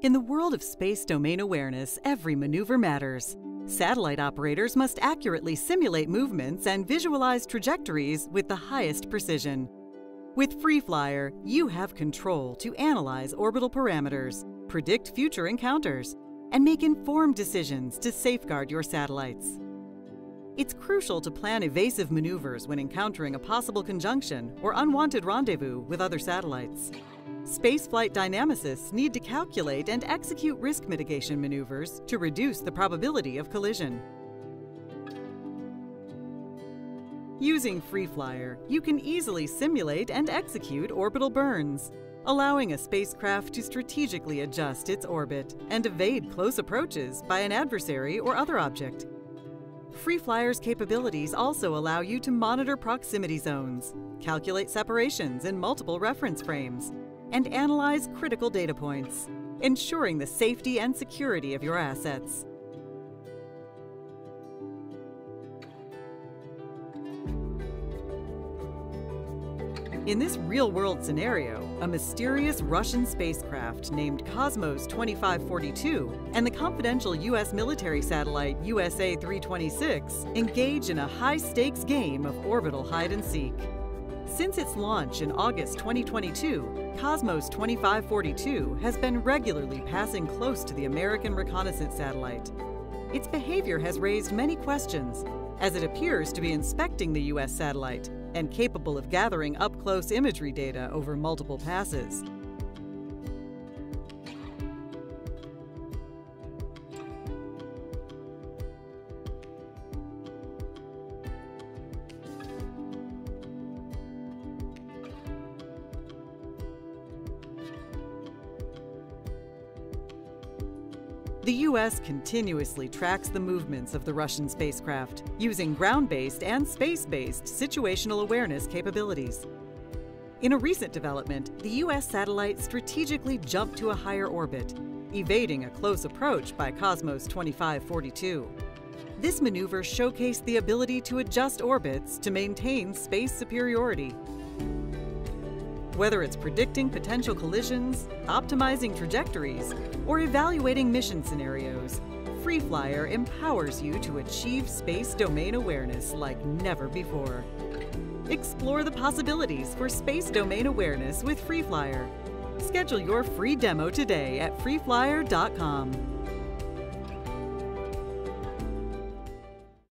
In the world of space domain awareness, every maneuver matters. Satellite operators must accurately simulate movements and visualize trajectories with the highest precision. With FreeFlyer, you have control to analyze orbital parameters, predict future encounters, and make informed decisions to safeguard your satellites. It's crucial to plan evasive maneuvers when encountering a possible conjunction or unwanted rendezvous with other satellites. Spaceflight dynamicists need to calculate and execute risk mitigation maneuvers to reduce the probability of collision. Using FreeFlyer, you can easily simulate and execute orbital burns, allowing a spacecraft to strategically adjust its orbit and evade close approaches by an adversary or other object. FreeFlyer's capabilities also allow you to monitor proximity zones, calculate separations in multiple reference frames, and analyze critical data points, ensuring the safety and security of your assets. In this real-world scenario, a mysterious Russian spacecraft named Cosmos 2542 and the confidential U.S. military satellite USA 326 engage in a high-stakes game of orbital hide-and-seek. Since its launch in August 2022, Cosmos 2542 has been regularly passing close to the American reconnaissance satellite. Its behavior has raised many questions, as it appears to be inspecting the U.S. satellite and capable of gathering up-close imagery data over multiple passes. The U.S. continuously tracks the movements of the Russian spacecraft using ground-based and space-based situational awareness capabilities. In a recent development, the U.S. satellite strategically jumped to a higher orbit, evading a close approach by Cosmos 2542. This maneuver showcased the ability to adjust orbits to maintain space superiority whether it's predicting potential collisions, optimizing trajectories, or evaluating mission scenarios, FreeFlyer empowers you to achieve space domain awareness like never before. Explore the possibilities for space domain awareness with FreeFlyer. Schedule your free demo today at freeflyer.com.